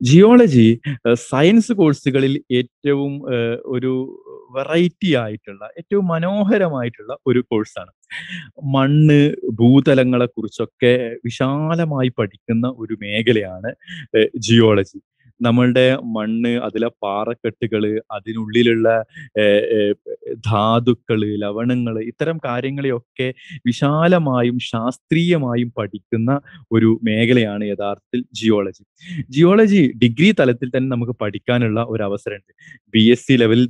Geology science കോഴ്സുകളിൽ ഏറ്റവും ഒരു വെറൈറ്റി ആയിട്ടുള്ള ഏറ്റവും മനോഹരമായിട്ടുള്ള ഒരു കോഴ്സാണ്. മണ്ണ് ഭൂതലങ്ങളെ കുറിച്ചൊക്കെ വിശാലമായി പഠിക്കുന്ന ഒരു മേഖലയാണ് ജിയോളജി. നമ്മളുടെ മണ്ണ് അതിലെ പാറക്കെട്ടുകൾ അതിനുള്ളിലുള്ള ധാതുക്കൾ ലവണങ്ങൾ ഇത്തരം കാര്യങ്ങളെയൊക്കെ വിശാലമായും ശാസ്ത്രീയമായും പഠിക്കുന്ന ഒരു മേഖലയാണ് യഥാർത്ഥത്തിൽ ജിയോളജി. ജിയോളജി ഡിഗ്രി തലത്തിൽ തന്നെ നമുക്ക് പഠിക്കാനുള്ള ഒരു അവസരമുണ്ട് ബി എസ് സി ലെവലിൽ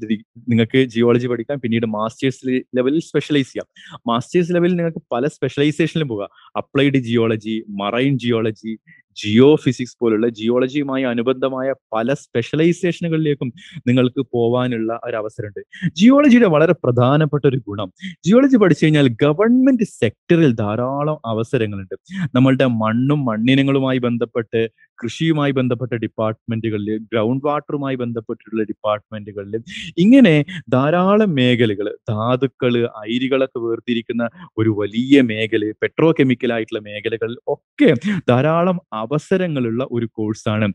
നിങ്ങൾക്ക് ജിയോളജി പഠിക്കാം പിന്നീട് മാസ്റ്റേഴ്സ് ലെവലിൽ സ്പെഷ്യലൈസ് ചെയ്യാം. മാസ്റ്റേഴ്സ് ലെവലിൽ നിങ്ങൾക്ക് പല സ്പെഷ്യലൈസേഷനിലും പോകാം. Applied geology marine geology geophysics പോലുള്ള ജിയോളജിയുമായി അനുബന്ധമായ പല സ്പെഷ്യലൈസേഷനുകളിലേക്കും നിങ്ങൾക്ക് പോവാനുള്ള ഒരു അവസരമുണ്ട് ജിയോളജിയുടെ വളരെ പ്രധാനപ്പെട്ട ഒരു ഗുണം ജിയോളജി പഠിച്ചു കഴിഞ്ഞാൽ ഗവൺമെന്റ് സെക്ടറിൽ ധാരാളം അവസരങ്ങളുണ്ട്. നമ്മളുടെ മണ്ണും മണ്ണിനങ്ങളുമായി ബന്ധപ്പെട്ട് കൃഷിയുമായി ബന്ധപ്പെട്ട ഡിപ്പാർട്ട്മെന്റുകളിൽ ഗ്രൗണ്ട് വാട്ടറുമായി ബന്ധപ്പെട്ടിട്ടുള്ള ഡിപ്പാർട്ട്മെന്റുകളിൽ ഇങ്ങനെ ധാരാളം മേഖലകൾ ധാതുക്കൾ അയിരികളൊക്കെ വേർതിരിക്കുന്ന ഒരു വലിയ മേഖല പെട്രോ കെമിക്കൽ ആയിട്ടുള്ള മേഖലകളിൽ ഒക്കെ ധാരാളം അവസരങ്ങളുള്ള ഒരു കോഴ്സാണ്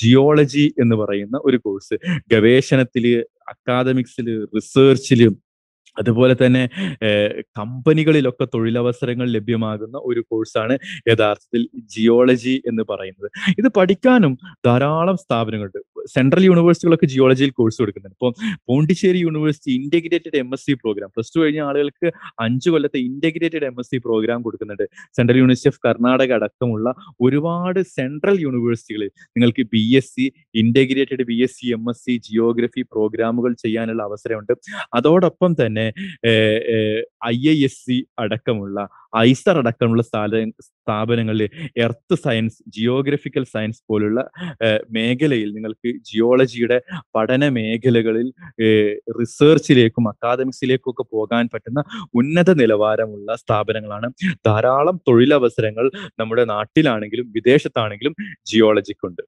ജിയോളജി എന്ന് പറയുന്ന ഒരു കോഴ്സ് ഗവേഷണത്തിൽ അക്കാദമിക്സിൽ റിസേർച്ചിൽ അതുപോലെ തന്നെ കമ്പനികളിലൊക്കെ തൊഴിലവസരങ്ങൾ ലഭ്യമാകുന്ന ഒരു കോഴ്സാണ് യഥാർത്ഥത്തിൽ ജിയോളജി എന്ന് പറയുന്നത്. ഇത് പഠിക്കാനും ധാരാളം സ്ഥാപനങ്ങളുണ്ട്. സെൻട്രൽ യൂണിവേഴ്സിറ്റികളൊക്കെ ജിയോളജിയിൽ കോഴ്സ് കൊടുക്കുന്നുണ്ട് ഇപ്പോൾ Pondicherry university integrated M S C programme plus two കഴിഞ്ഞ ആളുകൾക്ക് അഞ്ച് കൊല്ലത്തെ integrated M S C programme കൊടുക്കുന്നുണ്ട്. സെൻട്രൽ യൂണിവേഴ്സിറ്റി ഓഫ് കർണാടക അടക്കമുള്ള ഒരുപാട് സെൻട്രൽ യൂണിവേഴ്സിറ്റികളിൽ നിങ്ങൾക്ക് B S C integrated B S C M S C geography പ്രോഗ്രാമുകൾ ചെയ്യാനുള്ള അവസരമുണ്ട്. അതോടൊപ്പം തന്നെ ഐ ഐ എസ് സി അടക്കമുള്ള ഐസർ അടക്കമുള്ള സ്ഥാല സ്ഥാപനങ്ങളിൽ എർത്ത് സയൻസ് ജിയോഗ്രഫിക്കൽ സയൻസ് പോലുള്ള മേഖലയിൽ നിങ്ങൾക്ക് ജിയോളജിയുടെ പഠന മേഖലകളിൽ റിസർച്ചിലേക്കും അക്കാദമിക്സിലേക്കും ഒക്കെ പോകാൻ പറ്റുന്ന ഉന്നത നിലവാരമുള്ള സ്ഥാപനങ്ങളാണ്. ധാരാളം തൊഴിലവസരങ്ങൾ നമ്മുടെ നാട്ടിലാണെങ്കിലും വിദേശത്താണെങ്കിലും ജിയോളജിക്കുണ്ട്.